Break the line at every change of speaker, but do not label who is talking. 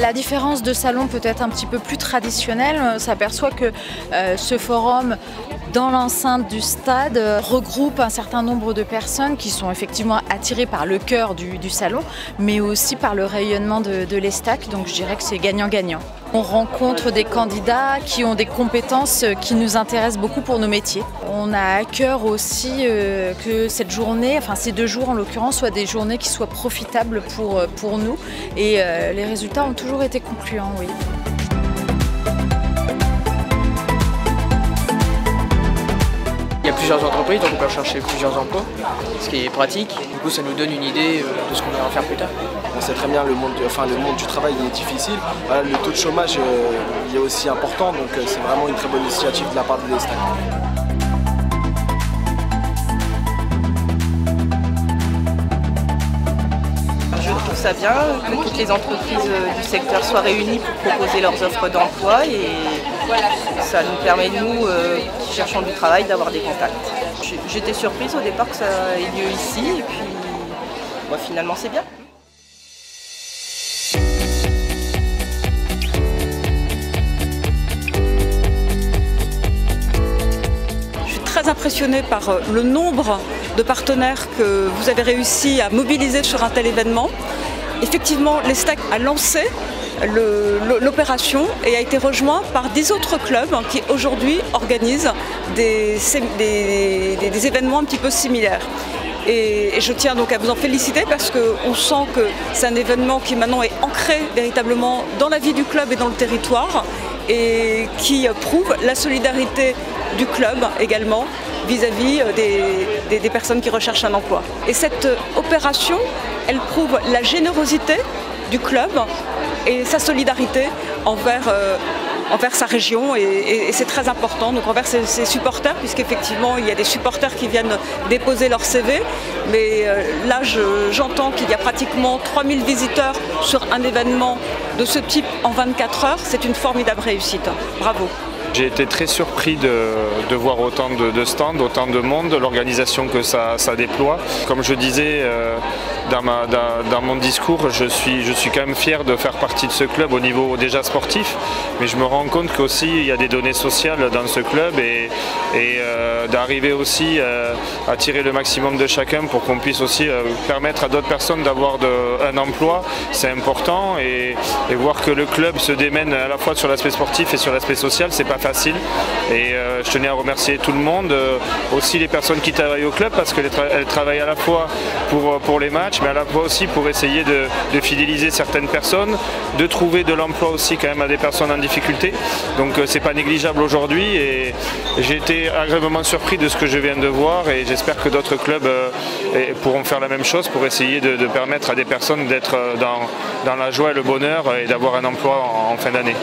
la différence de salon peut-être un petit peu plus traditionnel, on s'aperçoit que ce forum dans l'enceinte du stade regroupe un certain nombre de personnes qui sont effectivement attirées par le cœur du, salon, mais aussi par le rayonnement de, de l'ESTAC. Donc je dirais que c'est gagnant-gagnant. On rencontre des candidats qui ont des compétences qui nous intéressent beaucoup pour nos métiers. On a à cœur aussi euh, que cette journée, enfin ces deux jours en l'occurrence, soient des journées qui soient profitables pour, euh, pour nous et euh, les résultats ont toujours été concluants, oui.
Y a plusieurs entreprises, donc on peut chercher plusieurs emplois, ce qui est pratique. Du coup, ça nous donne une idée de ce qu'on va faire plus tard.
On sait très bien le monde, enfin, le monde du travail est difficile. le taux de chômage est aussi important, donc c'est vraiment une très bonne initiative de la part de l'Estac.
Ça bien que toutes les entreprises du secteur soient réunies pour proposer leurs offres d'emploi et ça nous permet, nous, euh, qui cherchons du travail, d'avoir des contacts. J'étais surprise au départ que ça ait lieu ici et puis finalement c'est bien.
Je suis très impressionnée par euh, le nombre de partenaires que vous avez réussi à mobiliser sur un tel événement. Effectivement, l'ESTAC a lancé l'opération et a été rejoint par 10 autres clubs qui aujourd'hui organisent des, événements un petit peu similaires. Et, je tiens donc à vous en féliciter parce qu'on sent que c'est un événement qui maintenant est ancré véritablement dans la vie du club et dans le territoire et qui prouve la solidarité du club également vis-à-vis des, des, personnes qui recherchent un emploi. Et cette opération, elle prouve la générosité du club et sa solidarité envers, euh, sa région et, c'est très important, donc envers ses, supporters, puisqu'effectivement il y a des supporters qui viennent déposer leur CV, mais euh, là j'entends qu'il y a pratiquement 3000 visiteurs sur un événement de ce type en 24 heures, c'est une formidable réussite. Bravo.
J'ai été très surpris de, voir autant de, stands, autant de monde, l'organisation que ça, déploie. Comme je disais euh, dans, mon discours, je suis, je suis quand même fier de faire partie de ce club au niveau déjà sportif, mais je me rends compte qu'aussi il y a des données sociales dans ce club et, euh, d'arriver aussi euh, à tirer le maximum de chacun pour qu'on puisse aussi permettre à d'autres personnes d'avoir un emploi, c'est important et, voir que le club se démène à la fois sur l'aspect sportif et sur l'aspect social, c'est pas facile. Et euh, je tenais à remercier tout le monde, euh, aussi les personnes qui travaillent au club parce qu'elles travaillent à la fois pour, euh, pour les matchs, mais à la fois aussi pour essayer de, fidéliser certaines personnes, de trouver de l'emploi aussi quand même à des personnes en difficulté. Donc c'est pas négligeable aujourd'hui et j'ai été agréablement surpris de ce que je viens de voir et j'espère que d'autres clubs pourront faire la même chose pour essayer de, permettre à des personnes d'être dans, la joie et le bonheur et d'avoir un emploi en fin d'année.